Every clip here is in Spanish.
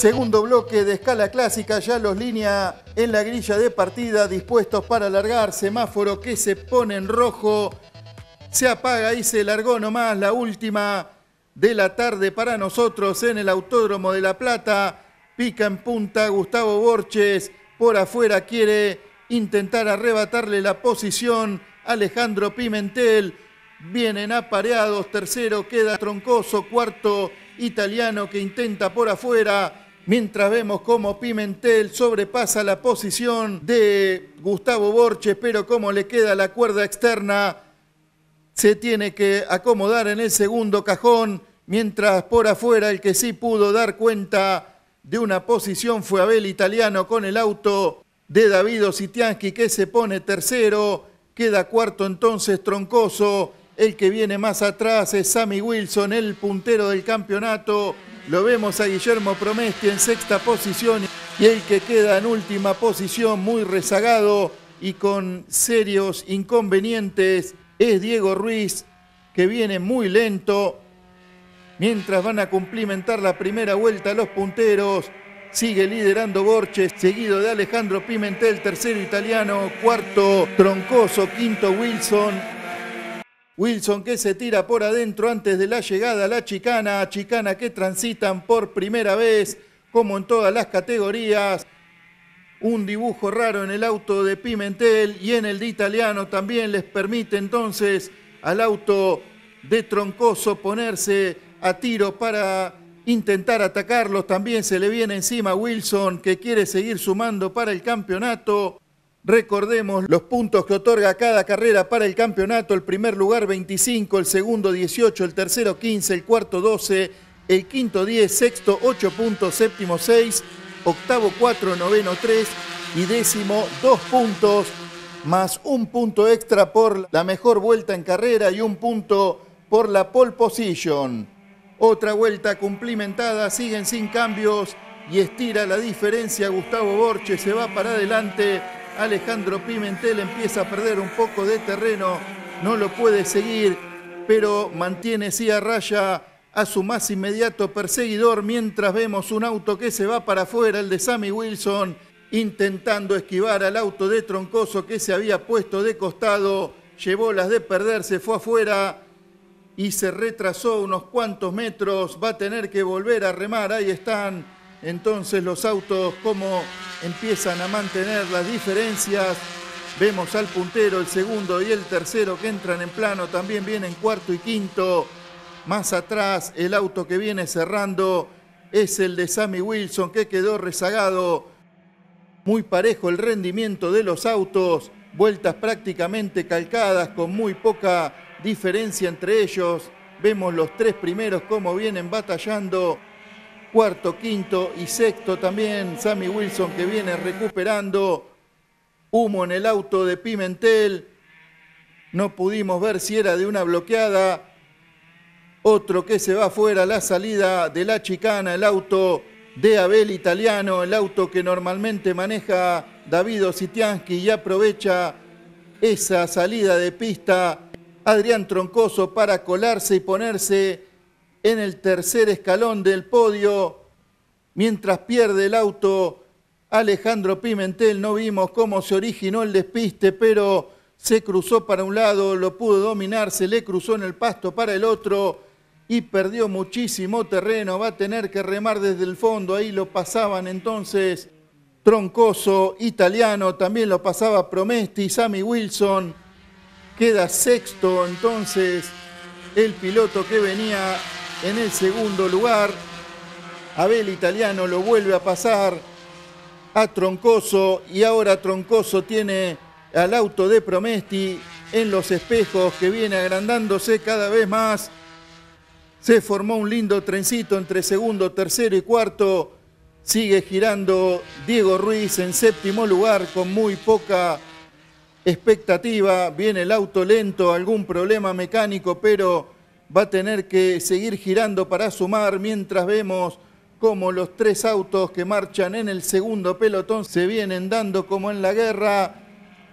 Segundo bloque de escala clásica, ya los línea en la grilla de partida, dispuestos para alargar. Semáforo que se pone en rojo, se apaga y se largó nomás la última de la tarde para nosotros en el Autódromo de La Plata. Pica en punta Gustavo Borches, por afuera quiere intentar arrebatarle la posición. Alejandro Pimentel, vienen apareados, tercero queda Troncoso, cuarto italiano que intenta por afuera, mientras vemos cómo Pimentel sobrepasa la posición de Gustavo Borches, pero como le queda la cuerda externa, se tiene que acomodar en el segundo cajón, mientras por afuera el que sí pudo dar cuenta de una posición fue Abel Italiano con el auto de David Ositiansky que se pone tercero, queda cuarto entonces Troncoso, el que viene más atrás es Sammy Wilson, el puntero del campeonato. Lo vemos a Guillermo Promesti en sexta posición y el que queda en última posición muy rezagado y con serios inconvenientes es Diego Ruiz, que viene muy lento. Mientras van a cumplimentar la primera vuelta los punteros, sigue liderando Borges, seguido de Alejandro Pimentel, tercero italiano, cuarto Troncoso, quinto Wilson, Wilson que se tira por adentro antes de la llegada a la chicana, chicana que transitan por primera vez, como en todas las categorías. Un dibujo raro en el auto de Pimentel y en el de italiano también les permite entonces al auto de Troncoso ponerse a tiro para intentar atacarlos. También se le viene encima Wilson que quiere seguir sumando para el campeonato. Recordemos los puntos que otorga cada carrera para el campeonato. El primer lugar 25, el segundo 18, el tercero 15, el cuarto 12, el quinto 10, sexto 8 puntos, séptimo 6, octavo 4, noveno 3 y décimo 2 puntos, más un punto extra por la mejor vuelta en carrera y un punto por la pole position. Otra vuelta cumplimentada, siguen sin cambios y estira la diferencia. Gustavo Borche se va para adelante Alejandro Pimentel empieza a perder un poco de terreno, no lo puede seguir, pero mantiene sí a raya a su más inmediato perseguidor mientras vemos un auto que se va para afuera, el de Sammy Wilson, intentando esquivar al auto de Troncoso que se había puesto de costado, llevó las de perder, se fue afuera y se retrasó unos cuantos metros, va a tener que volver a remar, ahí están entonces los autos como empiezan a mantener las diferencias. Vemos al puntero, el segundo y el tercero que entran en plano, también vienen cuarto y quinto. Más atrás, el auto que viene cerrando es el de Sammy Wilson, que quedó rezagado. Muy parejo el rendimiento de los autos, vueltas prácticamente calcadas, con muy poca diferencia entre ellos. Vemos los tres primeros cómo vienen batallando cuarto, quinto y sexto también Sammy Wilson que viene recuperando humo en el auto de Pimentel. No pudimos ver si era de una bloqueada. Otro que se va afuera, la salida de la chicana, el auto de Abel Italiano, el auto que normalmente maneja David Ositiansky y aprovecha esa salida de pista. Adrián Troncoso para colarse y ponerse en el tercer escalón del podio, mientras pierde el auto Alejandro Pimentel. No vimos cómo se originó el despiste, pero se cruzó para un lado, lo pudo dominar, se le cruzó en el pasto para el otro y perdió muchísimo terreno. Va a tener que remar desde el fondo, ahí lo pasaban entonces Troncoso, italiano, también lo pasaba Promesti, Sammy Wilson. Queda sexto entonces el piloto que venía en el segundo lugar. Abel Italiano lo vuelve a pasar a Troncoso y ahora Troncoso tiene al auto de Promesti en los espejos que viene agrandándose cada vez más. Se formó un lindo trencito entre segundo, tercero y cuarto. Sigue girando Diego Ruiz en séptimo lugar con muy poca expectativa. Viene el auto lento, algún problema mecánico, pero va a tener que seguir girando para sumar mientras vemos cómo los tres autos que marchan en el segundo pelotón se vienen dando como en la guerra.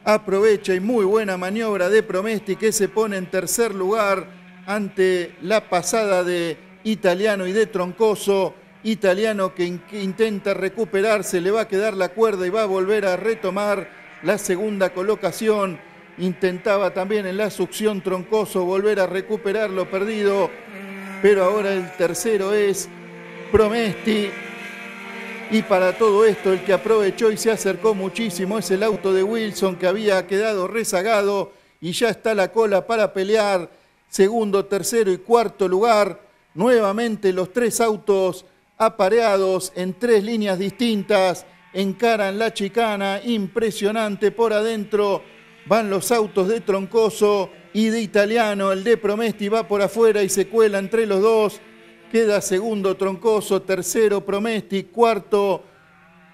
Aprovecha y muy buena maniobra de Promesti que se pone en tercer lugar ante la pasada de Italiano y de Troncoso Italiano que, intenta recuperarse, le va a quedar la cuerda y va a volver a retomar la segunda colocación. Intentaba también en la succión troncoso volver a recuperar lo perdido, pero ahora el tercero es Promesti. Y para todo esto, el que aprovechó y se acercó muchísimo es el auto de Wilson que había quedado rezagado y ya está la cola para pelear. Segundo, tercero y cuarto lugar. Nuevamente los tres autos apareados en tres líneas distintas. Encaran la chicana, impresionante por adentro. Van los autos de Troncoso y de Italiano. El de Promesti va por afuera y se cuela entre los dos. Queda segundo Troncoso, tercero Promesti, cuarto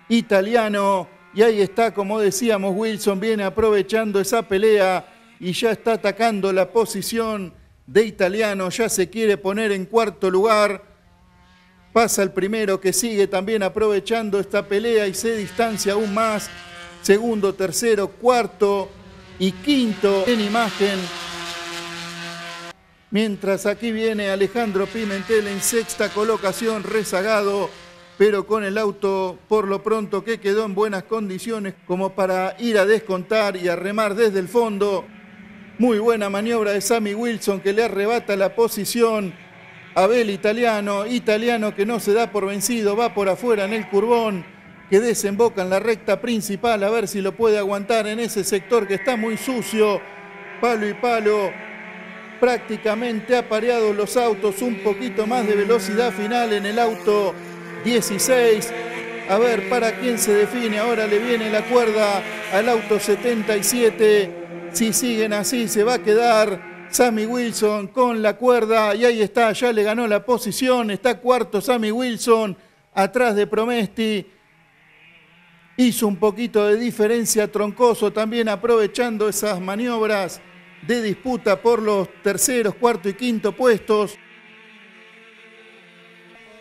Italiano. Y ahí está, como decíamos, Wilson viene aprovechando esa pelea y ya está atacando la posición de Italiano. Ya se quiere poner en cuarto lugar. Pasa el primero que sigue también aprovechando esta pelea y se distancia aún más. Segundo, tercero, cuarto y quinto en imagen Mientras aquí viene Alejandro Pimentel en sexta colocación, rezagado, pero con el auto por lo pronto que quedó en buenas condiciones como para ir a descontar y a remar desde el fondo. Muy buena maniobra de Sammy Wilson que le arrebata la posición. Abel Italiano, Italiano que no se da por vencido, va por afuera en el curbón, que desemboca en la recta principal, a ver si lo puede aguantar en ese sector que está muy sucio. Palo y palo, prácticamente apareados los autos, un poquito más de velocidad final en el auto 16. A ver para quién se define, ahora le viene la cuerda al auto 77. Si siguen así, se va a quedar Sammy Wilson con la cuerda y ahí está, ya le ganó la posición, está cuarto Sammy Wilson atrás de Promesti. Hizo un poquito de diferencia Troncoso también aprovechando esas maniobras de disputa por los terceros, cuarto y quinto puestos.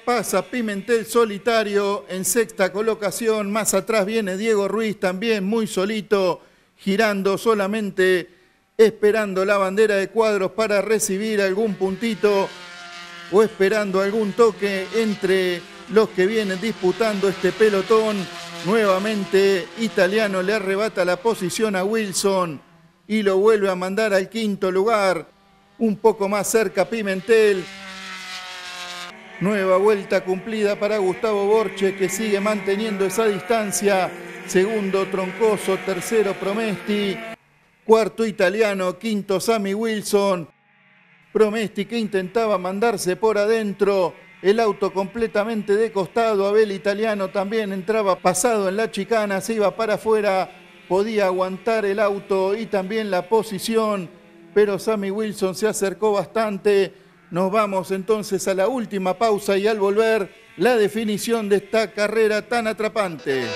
Pasa Pimentel solitario en sexta colocación. Más atrás viene Diego Ruiz también muy solito, girando solamente esperando la bandera de cuadros para recibir algún puntito o esperando algún toque entre los que vienen disputando este pelotón. Nuevamente Italiano le arrebata la posición a Wilson y lo vuelve a mandar al quinto lugar. Un poco más cerca Pimentel. Nueva vuelta cumplida para Gustavo Borche que sigue manteniendo esa distancia. Segundo Troncoso, tercero Promesti, cuarto Italiano, quinto Sammy Wilson. Promesti que intentaba mandarse por adentro. El auto completamente de costado. Abel Italiano también entraba pasado en la chicana, se iba para afuera podía aguantar el auto y también la posición, pero Sammy Wilson se acercó bastante. Nos vamos entonces a la última pausa y al volver la definición de esta carrera tan atrapante.